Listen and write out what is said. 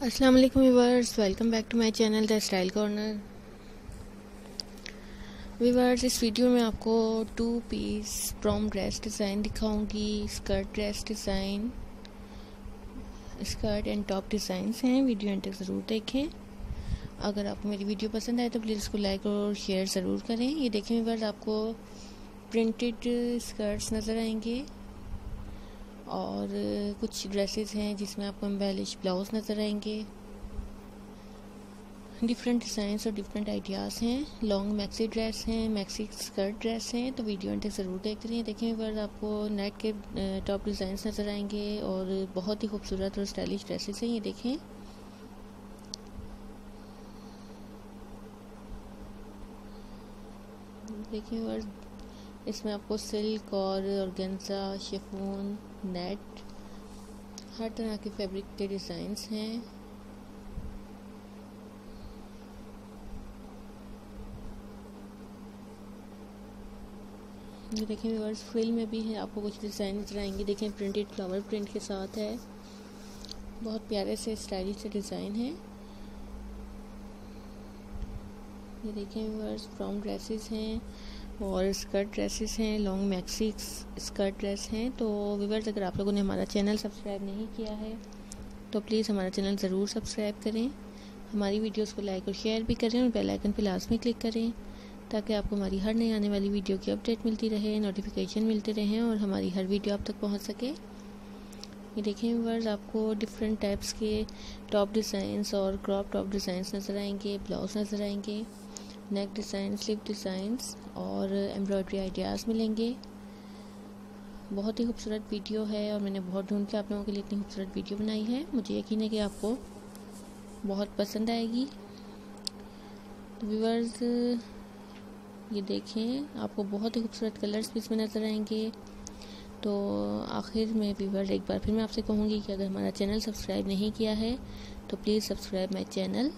अस्सलाम वालेकुम viewers welcome back to my channel the style corner viewers इस video में आपको two piece prom dress design दिखाऊँगी skirt dress design skirt and top designs हैं video end तक ज़रूर देखें। अगर आपको मेरी वीडियो पसंद आए तो प्लीज़ इसको लाइक और शेयर ज़रूर करें। ये देखें व्यूवर्स आपको प्रिंटेड स्कर्ट्स नज़र आएँगे। और कुछ ड्रेसेस हैं जिसमें आपको एम्बेलिश ब्लाउज नज़र आएँगे। डिफरेंट डिज़ाइंस और डिफरेंट आइडियाज़ हैं। लॉन्ग मैक्सी ड्रेस हैं मैक्सी स्कर्ट ड्रेस हैं तो वीडियो अंत ज़रूर देख रही। हैं देखें पर आपको नेट के टॉप डिज़ाइंस नज़र आएँगे और बहुत ही खूबसूरत और स्टाइलिश ड्रेसेस हैं, ये देखें। देखिए इसमें आपको सिल्क और ऑर्गेन्जा, शिफोन, नेट, हर तरह के फैब्रिक के डिज़ाइंस हैं। ये देखें व्यूअर्स, फ्रिल में भी है, आपको कुछ डिज़ाइन नज़र आएँगे। देखें प्रिंटेड फ्लावर प्रिंट के साथ है। बहुत प्यारे से स्टाइलिश से डिज़ाइन है। ये देखें व्यूअर्स, फ्रॉम ड्रेसेस हैं। और स्कर्ट ड्रेसेस हैं लॉन्ग मैक्सी स्कर्ट ड्रेस हैं। तो विवर्स अगर आप लोगों ने हमारा चैनल सब्सक्राइब नहीं किया है तो प्लीज़ हमारा चैनल ज़रूर सब्सक्राइब करें। हमारी वीडियोस को लाइक और शेयर भी करें और बेल आइकन पर लास्ट में क्लिक करें, ताकि आपको हमारी हर नई आने वाली वीडियो की अपडेट मिलती रहे नोटिफिकेशन मिलते रहें और हमारी हर वीडियो आप तक पहुँच सके। ये देखें वर्ड आपको डिफरेंट टाइप्स के टॉप डिज़ाइंस और क्रॉप टॉप डिज़ाइंस नज़र आएँगे ब्लाउज नज़र आएँगे। नेक डिज़ाइन स्लिप डिज़ाइंस और एम्ब्रॉयडरी आइडियाज़ मिलेंगे। बहुत ही खूबसूरत वीडियो है और मैंने बहुत ढूंढ के आप लोगों के लिए इतनी खूबसूरत वीडियो बनाई है। मुझे यकीन है कि आपको बहुत पसंद आएगी। तो व्यूवर्स ये देखें, आपको बहुत ही खूबसूरत कलर्स भी इसमें नज़र आएँगे। तो आखिर में व्यूवर्स एक बार फिर मैं आपसे कहूँगी कि अगर हमारा चैनल सब्सक्राइब नहीं किया है तो प्लीज़ सब्सक्राइब माई चैनल